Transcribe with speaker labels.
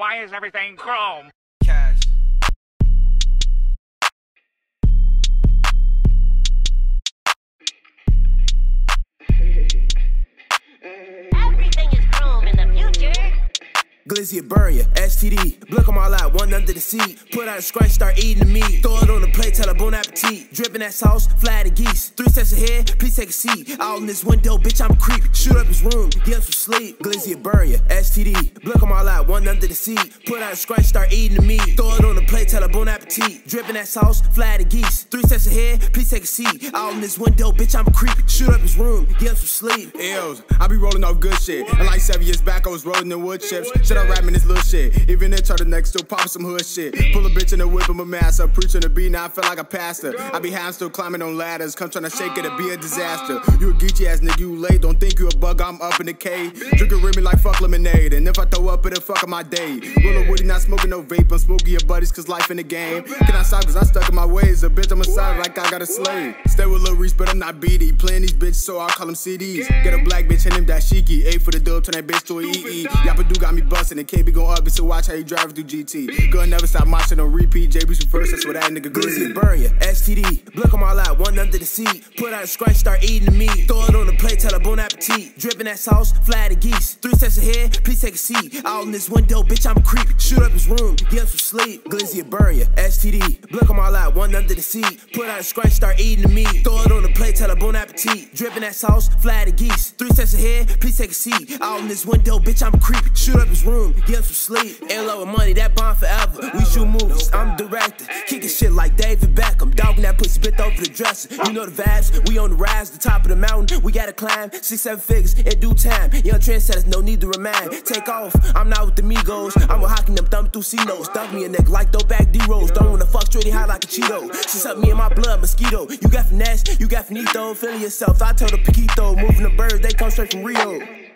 Speaker 1: Why is everything chrome?
Speaker 2: Cash.
Speaker 3: Everything is chrome in the future.
Speaker 4: Glizzy burn ya, STD. Blick them all out, one under the seat. Put out a scratch, start eating the meat. Throw tell her bon appetit. Dripping that sauce, fly the geese. Three steps ahead, please take a seat. Out in this window, bitch, I'm a creep. Shoot up his room, get him some sleep. Glizzy burn ya, STD. Blick them all out, one under the seat. Put out a scratch, start eating the meat. Throw appetit. Dripping that sauce, fly the geese. Three steps ahead, please take a seat. Out in this window, bitch, I'm a creep. Shoot up his room, get him some sleep.
Speaker 2: Ills, I be rolling off good shit. And like seven years back, I was rolling the wood chips. Shit, I rapping this little shit. Even the next, still popping some hood shit. Pull a bitch in the whip, I'm a master. Preaching the beat, now I feel like a pastor. I be ham still climbing on ladders. Come trying to shake it, it be a disaster. You a geeky ass nigga, you late. Don't think you a bug, I'm up in the cave. Drinking Remy like fuck lemonade. And if I throw up, it'll fuck up my day. Roll a woody, not smoking no vape. I'm smoking your buddies, cause life in the game. Can I stop, cause I'm stuck in my ways. A bitch, I'm a side like I got a slave. Stay with Lil Reese, but I'm not beady. Playing these bitches, so I call them CDs. Get a black bitch, and him dashiki. A for the dub, turn that bitch to a EE. Yappa do got me bustin', and can't be going up, so watch how you drive through GT. Girl never stop marching on repeat. JB first, that's what that nigga
Speaker 4: Glizzy
Speaker 2: glizzy.
Speaker 4: burn ya, STD. Blick them all out, one under the seat. Put out a scratch, start eating the meat. Throw tell her bon appetit. Dripping that sauce, fly the geese. Three steps ahead, please take a seat. Out in this window, bitch, I'm a creep. Shoot up his room, get him some sleep. Glizzy burn ya, STD. Blick them all out, one under the seat. Put out a scratch, start eating the meat. Throw it on the plate, tell her bon appetit. Dripping that sauce, fly the geese. Three steps ahead, please take a seat. Out in this window, bitch, I'm a creep. Shoot up his room, get him some sleep. In love with money, that bond forever. We shoot movies, I'm director. Kicking shit like David Beckham. Over the dresser. You know the vibes, we on the rise, the top of the mountain. We gotta climb six, seven figures in due time. Young trendsetters, no need to remind. Take off, I'm not with the Migos. I'm with Hockey Team thumb through C notes. Dunk me a neck like throw back D rolls. Don't wanna fuck straight high like a Cheeto. She up me in my blood, mosquito. You got finesse, you got finito. Feeling yourself, I told the Paquito. Moving the birds, they come straight from Rio.